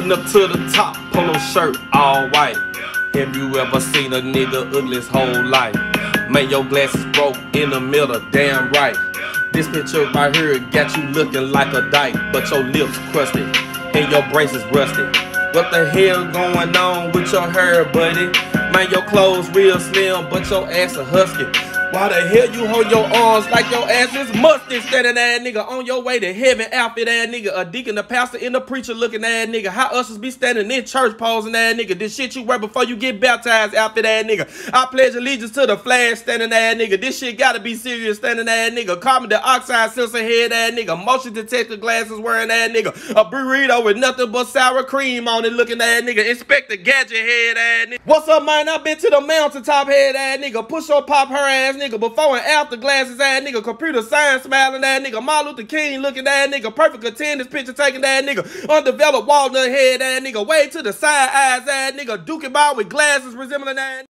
Up to the top, polo shirt, all white. Have you ever seen a nigga ugly his whole life? Man, your glasses broke in the middle, damn right. This picture right here got you looking like a dyke, but your lips crusted and your braces rusted. What the hell going on with your hair, buddy? Man, your clothes real slim, but your ass a husky. Why the hell you hold your arms like your ass is musty? Standing ass nigga on your way to heaven, outfit ass nigga, a deacon, a pastor, and a preacher looking ass nigga. How ushers be standing in church posing ass nigga? This shit you wear before you get baptized, outfit ass nigga. I pledge allegiance to the flag, standing ass nigga. This shit gotta be serious, standing ass nigga. Carbon dioxide sensor head ass nigga. Motion detector glasses wearing ass nigga. A burrito with nothing but sour cream on it looking ass nigga. Inspector gadget head ass nigga. What's up, man? I been to the mountaintop head ass nigga. Push or pop her ass nigga. Before and after glasses ass nigga, computer science smiling ass nigga, Martin Luther King looking ass nigga, perfect attendance picture taking ass nigga, undeveloped walnut head ass nigga, way to the side eyes ass nigga, duking ball with glasses resembling ass.